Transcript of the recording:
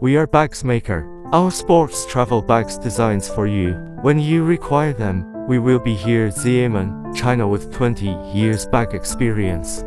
We are bags maker. Our sports travel bags designs for you. When you require them, we will be here. Xiamen, China with 20 years bag experience.